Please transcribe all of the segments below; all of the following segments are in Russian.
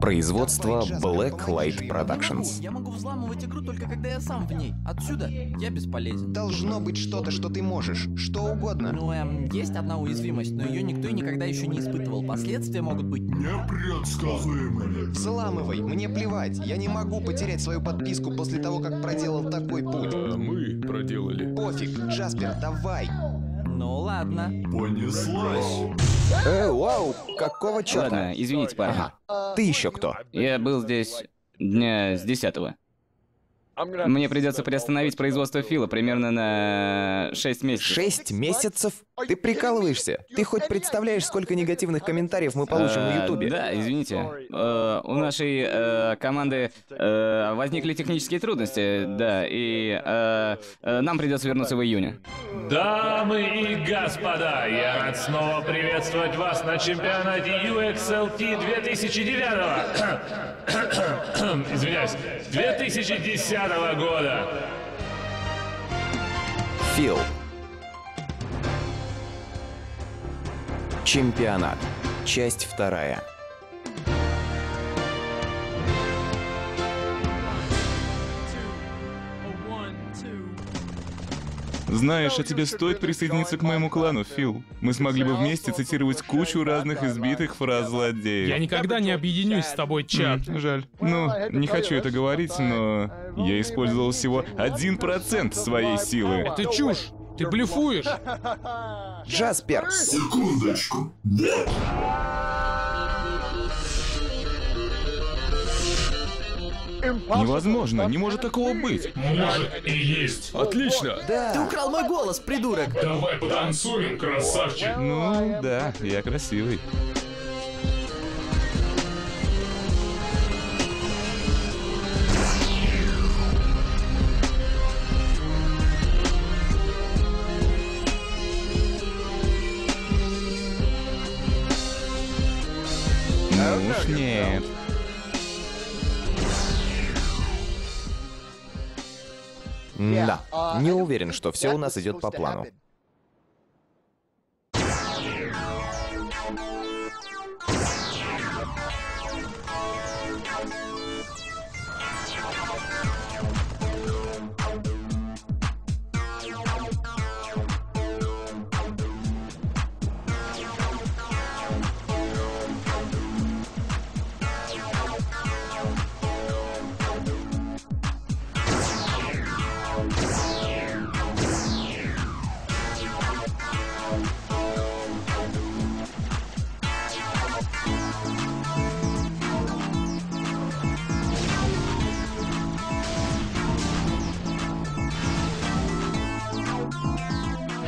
Производство Blacklight Productions. Я могу взламывать игру только когда я сам в ней. Отсюда я бесполезен. Должно быть что-то, что ты можешь. Что угодно. Ну, эм, есть одна уязвимость, но ее никто и никогда еще не испытывал. Последствия могут быть... Непредсказуемыми. Взламывай, мне плевать. Я не могу потерять свою подписку после того, как проделал такой путь. А мы проделали. Пофиг, Джаспер, давай. Ну ладно. Понеслась. Э, вау, какого черта? Ладно, извините, парни. Ты еще кто? Я был здесь дня с десятого. Мне придется приостановить производство Фила примерно на 6 месяцев. Шесть месяцев? Ты прикалываешься? Ты хоть представляешь, сколько негативных комментариев мы получим на Э, Ютубе? Да, извините. Э, у нашей э, команды э, возникли технические трудности, да, и нам придется вернуться в июне. Дамы и господа, я рад снова приветствовать вас на чемпионате UXLT 2009 Извиняюсь, 2010 года. Фил. Чемпионат. Часть вторая. Знаешь, а тебе стоит присоединиться к моему клану, Фил. Мы смогли бы вместе цитировать кучу разных избитых фраз злодеев. Я никогда не объединюсь с тобой, чат. М, Жаль. Ну, не хочу это говорить, но я использовал всего 1% своей силы. Это чушь. Ты блефуешь. Джаспер! Секундочку. Невозможно, не может такого быть. Может и есть. Отлично. Ты украл мой голос, придурок! Давай потанцуем, красавчик. Ну, да, я красивый. Ну уж нет. Да, не уверен, что все у нас идет по плану.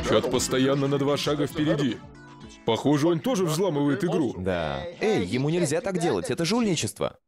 Чат постоянно на два шага впереди. Похоже, он тоже взламывает игру. Да. Эй, ему нельзя так делать, это жульничество.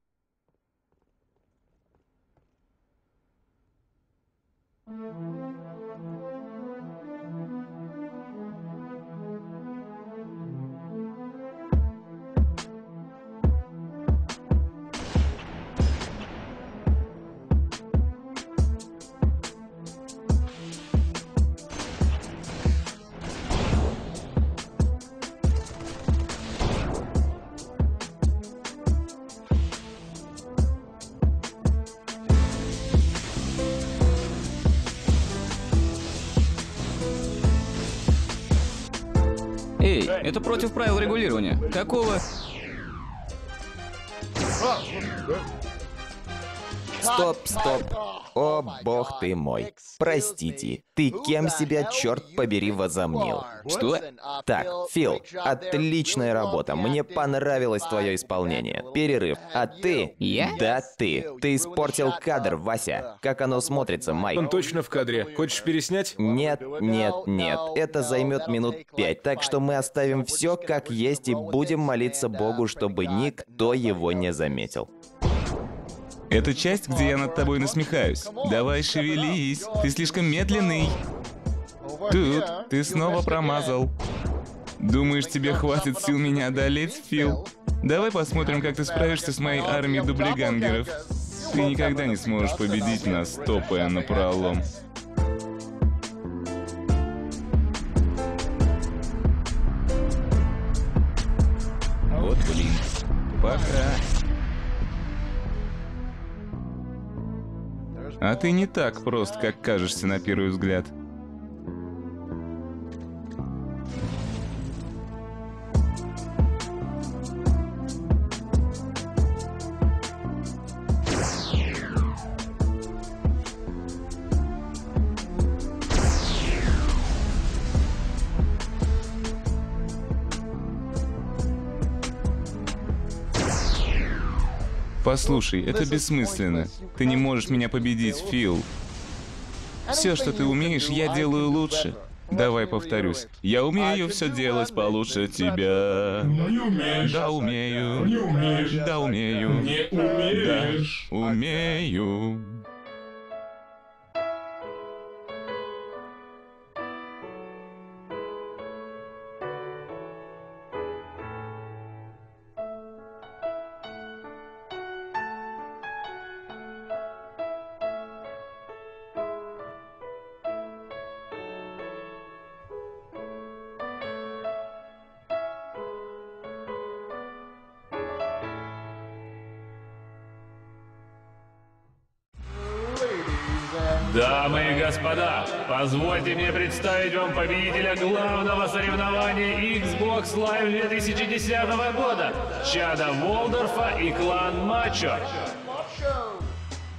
Эй, это против правил регулирования. Какого? Стоп, стоп. О, бог ты мой. Простите, ты кем себя, черт побери, возомнил? Что? Так, Фил, отличная работа. Мне понравилось твое исполнение. Перерыв. А ты? Я? Да, ты. Ты испортил кадр, Вася. Как оно смотрится, Майк? Он точно в кадре. Хочешь переснять? Нет, нет, нет. Это займет минут пять, так что мы оставим все как есть и будем молиться Богу, чтобы никто его не заметил. Это часть, где я над тобой насмехаюсь. Давай шевелись, ты слишком медленный. Тут ты снова промазал. Думаешь, тебе хватит сил меня одолеть, Фил? Давай посмотрим, как ты справишься с моей армией дублигангеров. Ты никогда не сможешь победить нас, топая на пролом. А ты не так прост, как кажешься на первый взгляд. Послушай, это бессмысленно. Ты не можешь меня победить, Фил. Все, что ты умеешь, я делаю лучше. Давай повторюсь. Я умею все делать получше тебя. Не умеешь. Да, умею. Не умеешь. Да, умею. Не умеешь. Да, умею. Дамы и господа, позвольте мне представить вам победителя главного соревнования Xbox Live 2010 года, Чада Волдорфа и клан Мачо.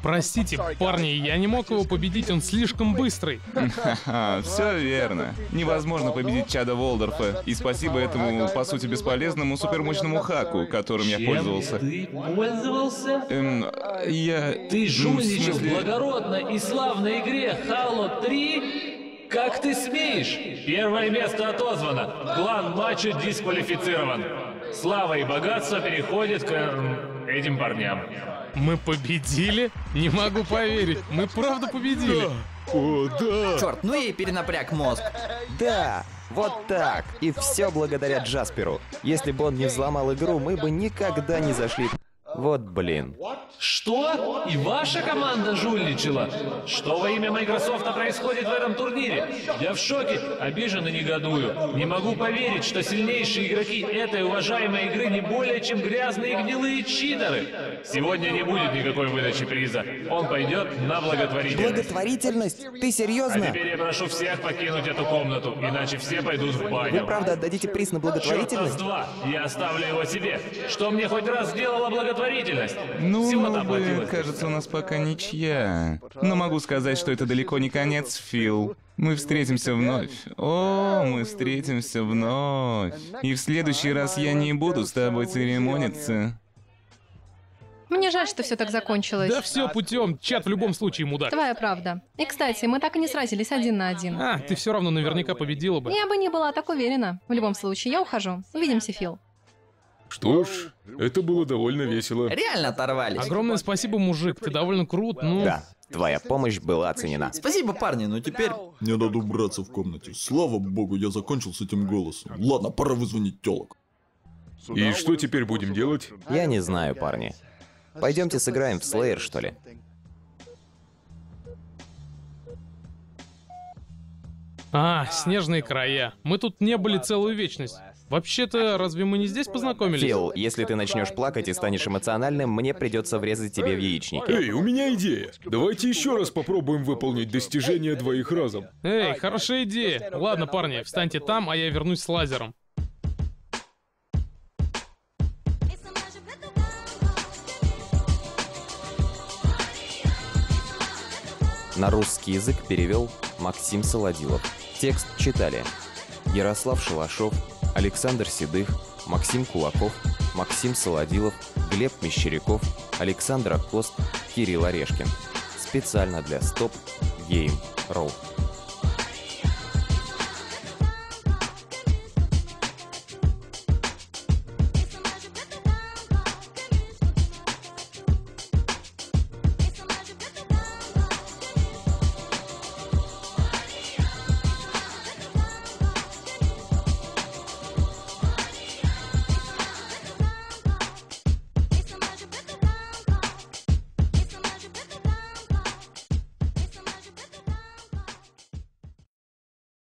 Простите, парни, я не мог его победить, он слишком быстрый. Все верно. Невозможно победить Чада Волдорфа. И спасибо этому, по сути, бесполезному супермощному хаку, которым я пользовался. Ты пользовался? Эм, я... Ты в жульничал в смысле- благородной и славной игре Halo 3? Как ты смеешь? Первое место отозвано. Клан Мачо дисквалифицирован. Слава и богатство переходят к эм, этим парням. Мы победили? Не могу поверить, мы правда победили. О, да! Черт, ну и перенапряг мозг. Да, вот так. И все благодаря Джасперу. Если бы он не взломал игру, мы бы никогда не зашли. Вот блин. Что? И ваша команда жульничала? Что во имя Microsoft происходит в этом турнире? Я в шоке, обижен и негодую. Не могу поверить, что сильнейшие игроки этой уважаемой игры не более чем грязные гнилые читеры. Сегодня не будет никакой выдачи приза. Он пойдет на благотворительность. Благотворительность? Ты А серьезно? теперь я прошу всех покинуть эту комнату, иначе все пойдут в баню. Вы правда отдадите приз на Черт благотворительность? два, я оставлю его себе. Что мне хоть раз сделала благотворительность? Ну, Всего-то ну бы, оплатилось. кажется, у нас пока ничья. Но могу сказать, что это далеко не конец, Фил. Мы встретимся вновь. О, мы встретимся вновь. И в следующий раз я не буду с тобой церемониться. Мне жаль, что все так закончилось. Да все путем, чат в любом случае мудак. Твоя правда. И, кстати, мы так и не сразились один на один. А, ты все равно наверняка победила бы. Я бы не была так уверена. В любом случае, я ухожу. Увидимся, Фил. Что ж, это было довольно весело. Реально оторвались. Огромное спасибо, мужик, ты довольно крут, ну... Да, твоя помощь была оценена. Спасибо, парни, но теперь... Мне надо убраться в комнате. Слава богу, я закончил с этим голосом. Ладно, пора вызвонить телок. И что теперь будем делать? Я не знаю, парни. Пойдемте сыграем в Slayer, что ли? А, снежные края. Мы тут не были целую вечность. Вообще-то, разве мы не здесь познакомились? Фил, если ты начнешь плакать и станешь эмоциональным, мне придется врезать тебе в яичники. Эй, у меня идея. Давайте еще раз попробуем выполнить достижение двоих разом. Эй, хорошая идея. Ладно, парни, встаньте там, а я вернусь с лазером. На русский язык перевел Максим Солодилов. Текст читали Ярослав Шалашов, Александр Седых, Максим Кулаков, Максим Солодилов, Глеб Мещеряков, Александр Кост, Кирилл Орешкин. Специально для Стоп Гейм Роу.